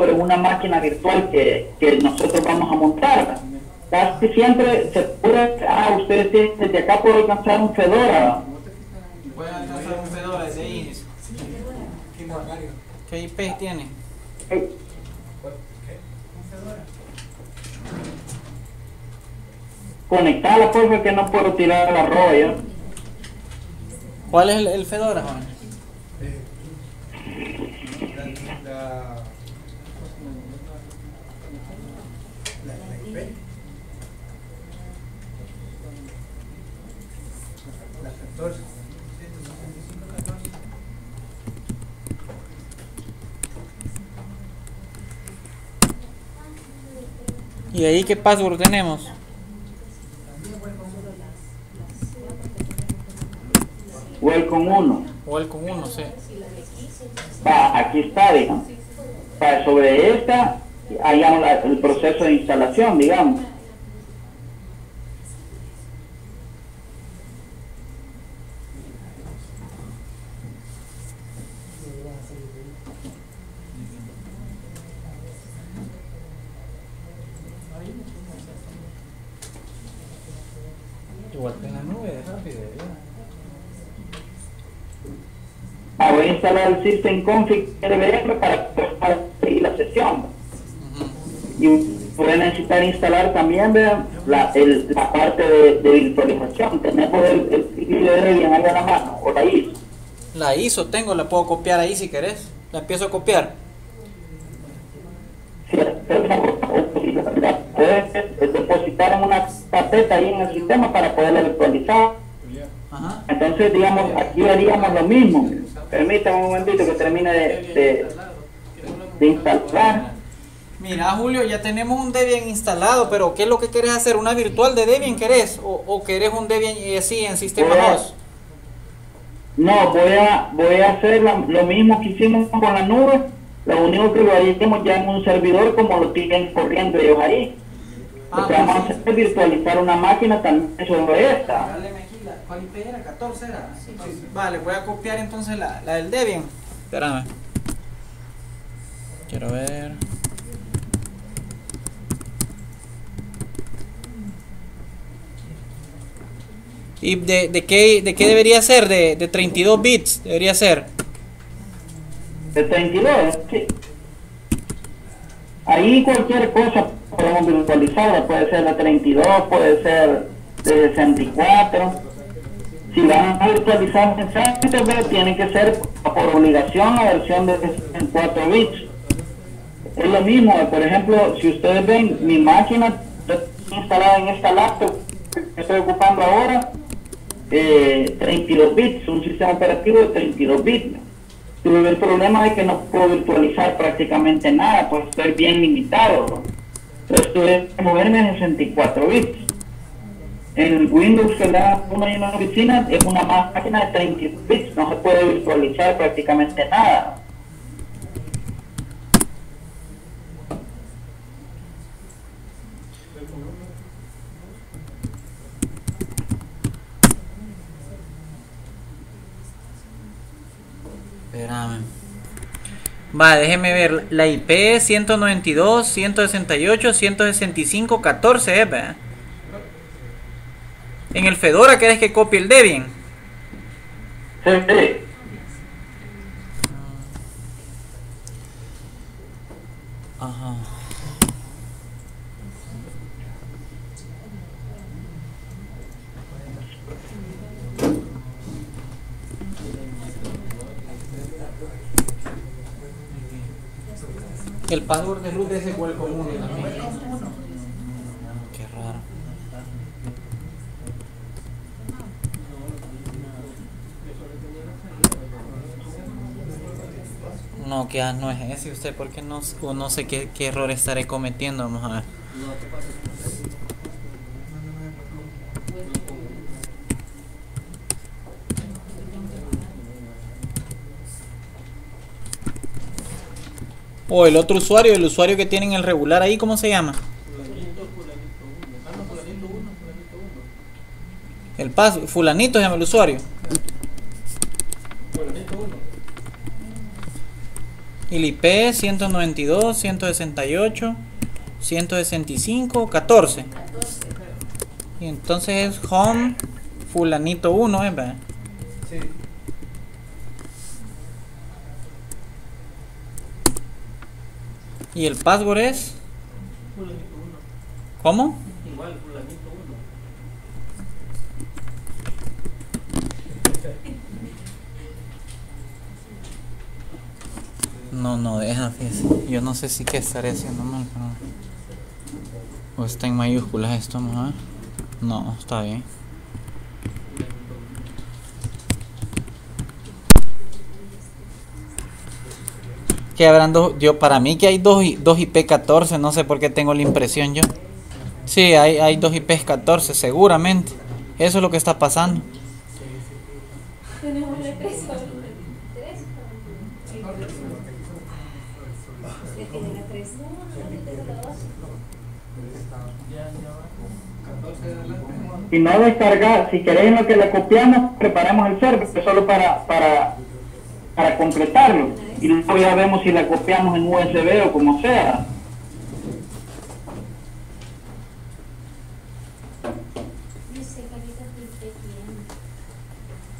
sobre una máquina virtual que, que nosotros vamos a montar. Casi siempre se puede, ah, ustedes tienen, desde acá puedo alcanzar un Fedora. Pueden alcanzar un Fedora desde ahí. ¿Qué IP tiene? Eh, Conectarla, pues, porque no puedo tirar la roya. ¿Cuál es el, el Fedora, joven? La, la, la, la IP. La 14. ¿Y ahí qué password tenemos? Welcome 1. O el con uno, sí. Va, aquí está, digamos. Va, sobre esta, hagamos la- el proceso de instalación, digamos. Igual que en la nube, rápido. Ah, voy a instalar el System Config RBR para Y a necesitar instalar también la, el- la parte de, de virtualización. Tenemos el, el Debian ahí a la mano, o la ISO. La ISO tengo, la puedo copiar ahí si querés. La empiezo a copiar. Puedes depositar en una carpeta ahí en el sistema para poderla virtualizar. Ajá. Entonces, digamos, aquí haríamos lo mismo. Permítame un momentito que termine de, de, de instalar. Mira, Julio, ya tenemos un Debian instalado, pero ¿qué es lo que querés hacer? ¿Una virtual de Debian querés? ¿O, o querés un Debian eh, así en sistema Voy a- 2? No, voy a, voy a hacer la- lo mismo que hicimos con la nube. Lo único que lo haríamos ya en un servidor como lo tienen corriendo ellos ahí. Ah, lo que vamos a pues hacer es virtualizar una máquina también sobre esta. Dale aquí, la, ¿cuál IP era? 14 era. Vale, voy a copiar entonces la, la del Debian. Espérame. Quiero ver. ¿Y de, de, qué, de qué debería ser? De, de 32 bits debería ser. De 32, sí. Ahí cualquier cosa podemos virtualizarla, puede ser de 32, puede ser de 64. Si van a virtualizar pero tiene que ser por obligación la versión de 64 bits. Es lo mismo, por ejemplo, si ustedes ven mi máquina instalada en esta laptop que estoy ocupando ahora, eh, 32 bits, un sistema operativo de 32 bits. Pero el problema es que no puedo virtualizar prácticamente nada, pues estoy bien limitado. Entonces tuve que moverme a 64 bits. En Windows que da uno en una oficina es una máquina de 32 bits, no se puede virtualizar prácticamente nada. Espérame. Va, déjeme ver. La IP 192, 168, 165, 14 es, ¿verdad? En el Fedora querés que copie el Debian. Sí, sí. Ajá. Password de root de ese fue el común también. Qué raro. No, que ah, no es ese usted, porque no, no sé qué, qué error estaré cometiendo. Vamos a ver. O el otro usuario, el usuario que tienen el regular ahí, ¿cómo se llama? El paso, fulanito se llama el usuario. Y el IP 192, 168, 165, 14. Y entonces es home fulanito 1, ¿eh? ¿verdad? Sí. Y el password es ¿Cómo? Igual. No, no deja, fíjese. Yo no sé si qué estaré haciendo mal, pero... O está en mayúsculas esto, vamos a ver. No, está bien. Que habrán dos, yo para mí que hay dos, dos IP 14, no sé por qué tengo la impresión yo. Sí, hay, hay dos IP 14, seguramente. Eso es lo que está pasando. La impresión. ¿Tres? ¿Le tiene la tres? No, la descargar, si queréis lo que le copiamos, preparamos el server solo para, para, para completarlo. Y luego ya vemos si la copiamos en USB o como sea.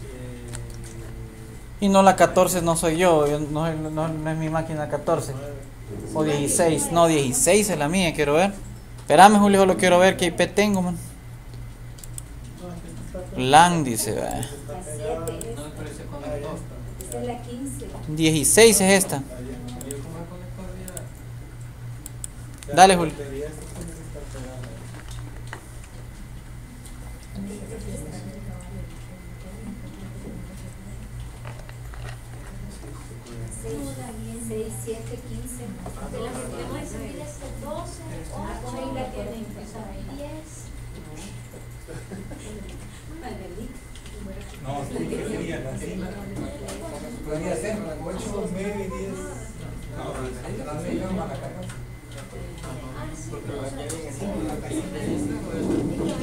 Tiene. Y no la 14 no soy yo, yo- no, no- no es mi máquina 14. O 16, no 16 es la mía, quiero ver. Espérame Julio, lo quiero ver qué IP tengo, man. LAN dice, va. Esta es la quince. 16 es esta. Dale, Julio. Podría ser, 8, 9, 10. No, la de llama la caja.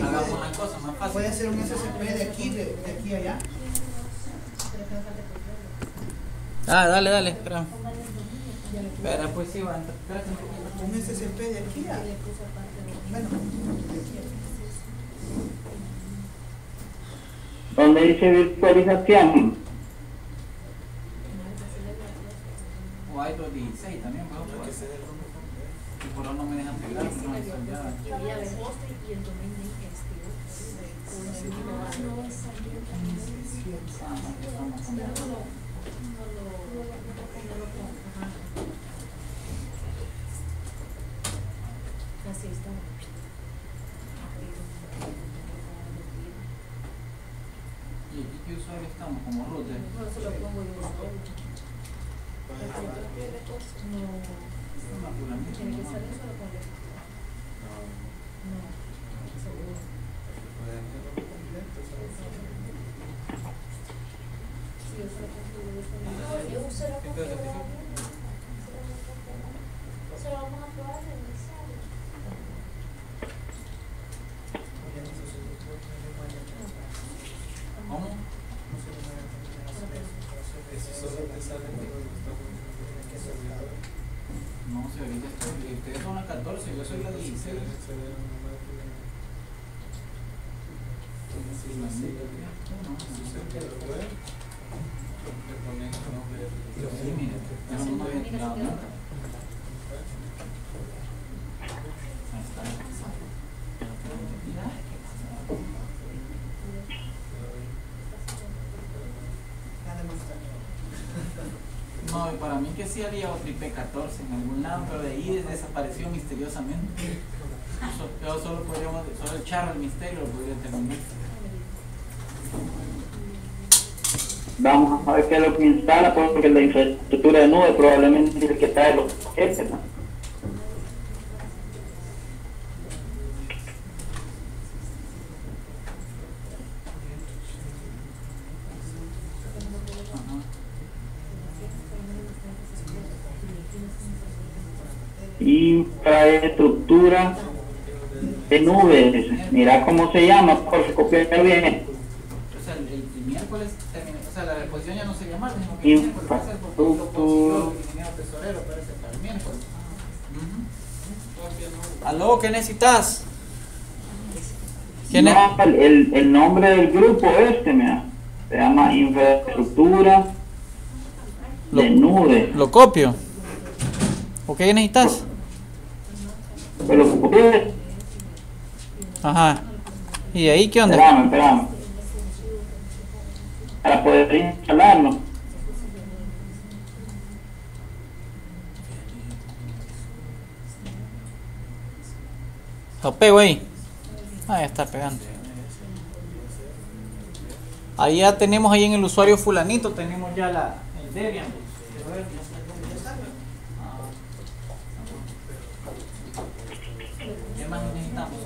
Hagamos una cosa más Puede ser un SCP de aquí, de, de aquí a allá. Ah, dale, dale, espera. Espera, pues sí, va. espérate un SCP de aquí a. Bueno, de aquí a. Donde dice virtualización, 16 también, puedo probar. Y por ahora no me dejan pegar, no me. Y el postre y el domingo este, ah, Así está. ¿Y qué usuario estamos? ¿Como? ¿eh? No, se lo pongo. No. ¿no? No. Seguro. Sí, yo solo configuro esto. Yo uso la configuración. Se lo vamos a probar en el ensayo. ¿Cómo? No, si ahorita estoy, ustedes son la 14, yo soy la 16. Sí, mire, eso no había tirado nunca. Ahí está. Ya demostré. No, y para mí que sí había otro IP14 en algún lado, pero de ahí desapareció misteriosamente. Yo solo podríamos, solo el charro, el misterio lo podría terminar. vamos a ver qué es lo que instala, porque la infraestructura de nube probablemente es el que trae los paquetes. ¿no? Infraestructura de nubes, mira cómo se llama, por si copiar bien. O sea, el, el miércoles, termine, o sea, la reposición ya no sería martes, sino que el miércoles va a ser porque lo consiguió el ingeniero tesorero, parece, para el miércoles. Aló, ¿qué necesitas? ¿Quién es? no, el, el nombre del grupo este, mira, se llama Infraestructura lo, de Nubes. Lo copio. ¿O qué necesitas? Pero lo copié. Ajá. ¿Y ahí qué onda? Espérame, espérame. Para poder instalarlo. Lo pego ahí. Ah, ya está pegando. Ahí ya tenemos ahí en el usuario fulanito, tenemos ya la, el Debian. Ah. ¿Qué más necesitamos?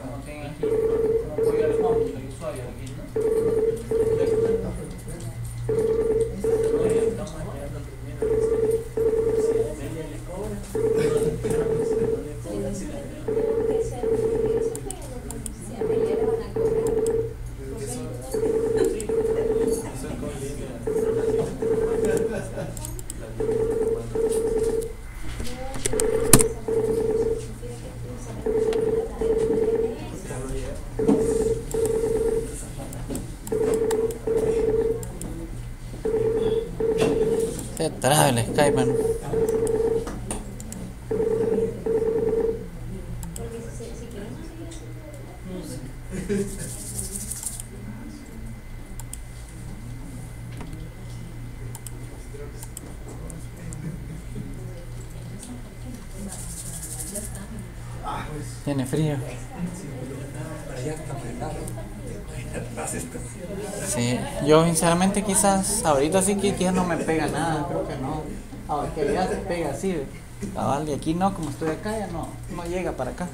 Como tengo aquí, como voy al home del usuario aquí, ¿no? que sea, eso que si a mí le van a cobrar. Se traba el Skype, mano. Porque si, si queremos seguir haciendo Tiene frío. Sí, yo sinceramente quizás ahorita sí que quizás no me pega nada, creo que no. Ahora que ya se pega así, cabal, y aquí no, como estoy acá ya no, no llega para acá.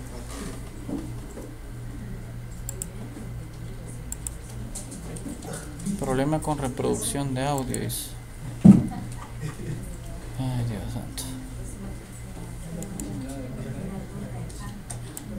Problema con reproducción de audio dice.